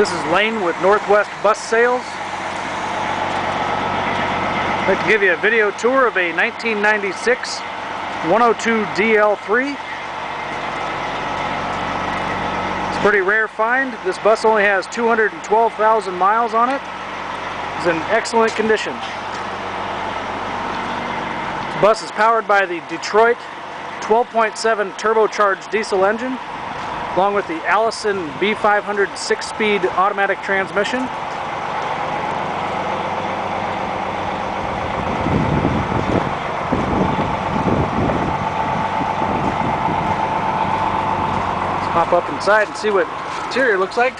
This is Lane with Northwest Bus Sales. I'd like to give you a video tour of a 1996 102 DL3. It's a pretty rare find. This bus only has 212,000 miles on it. It's in excellent condition. The bus is powered by the Detroit 12.7 turbocharged diesel engine along with the Allison B500 6-speed automatic transmission. Let's hop up inside and see what interior looks like.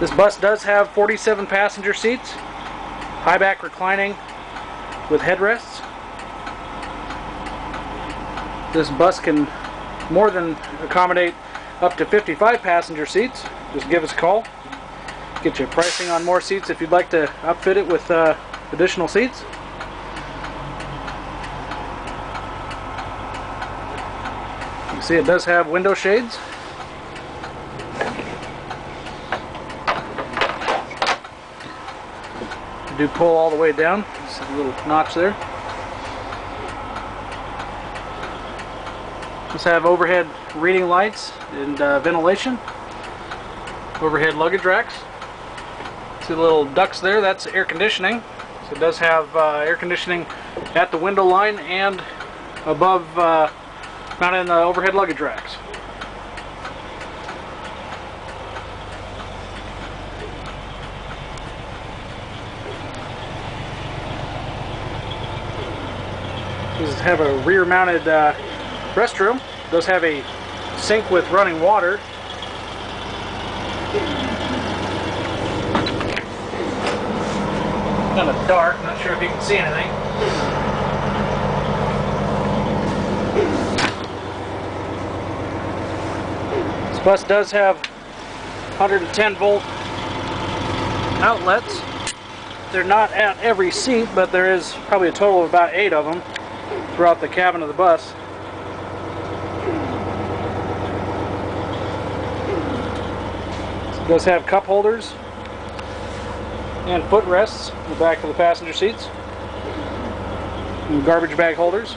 This bus does have 47 passenger seats, high back reclining with headrests. This bus can more than accommodate up to 55 passenger seats. Just give us a call. Get you pricing on more seats if you'd like to outfit it with uh, additional seats. You see it does have window shades. Do pull all the way down. See a little notch there. Just have overhead reading lights and uh, ventilation. Overhead luggage racks. See the little ducts there? That's air conditioning. So it does have uh, air conditioning at the window line and above, uh, not in the overhead luggage racks. Does have a rear mounted uh, restroom. Does have a sink with running water. Kind of dark, not sure if you can see anything. This bus does have 110 volt outlets. They're not at every seat, but there is probably a total of about eight of them throughout the cabin of the bus. It does have cup holders and footrests in the back of the passenger seats. And garbage bag holders.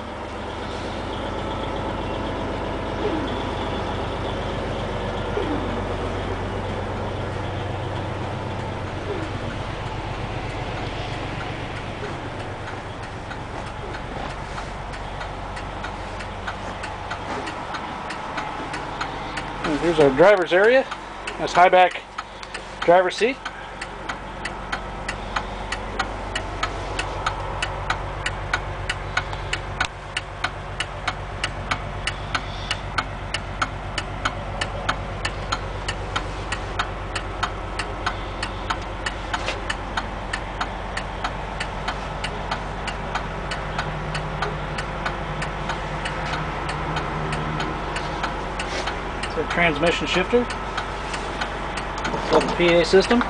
Here's our driver's area. That's high back driver's seat. Transmission shifter. Called the PA system.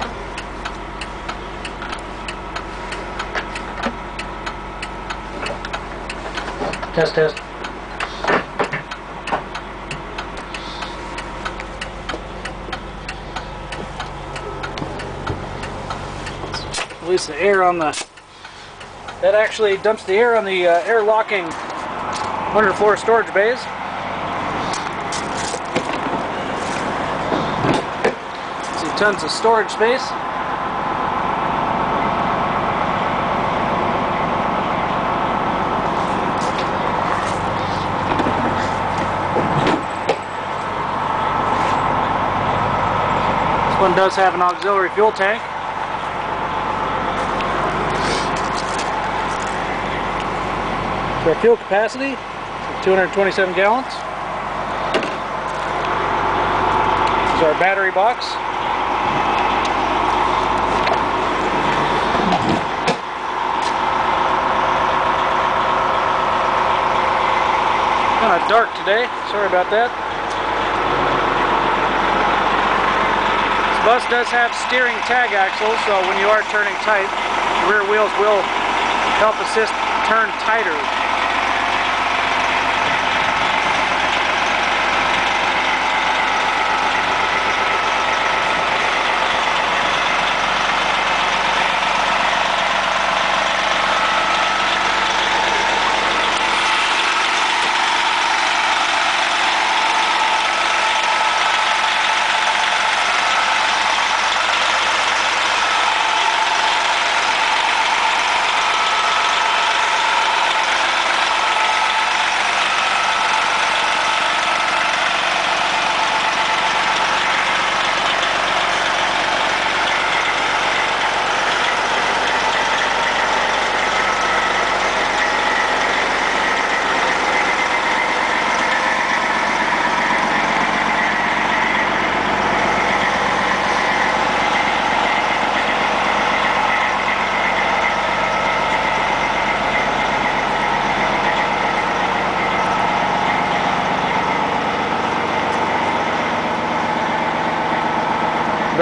Test, test. Release the air on the. That actually dumps the air on the uh, air locking underfloor storage bays. Tons of storage space. This one does have an auxiliary fuel tank. For our fuel capacity, 227 gallons. This is our battery box. Kind of dark today, sorry about that. This bus does have steering tag axles, so when you are turning tight, the rear wheels will help assist turn tighter.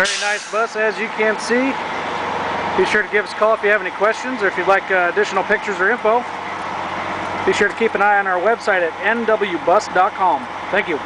Very nice bus as you can see. Be sure to give us a call if you have any questions or if you'd like uh, additional pictures or info. Be sure to keep an eye on our website at nwbus.com. Thank you.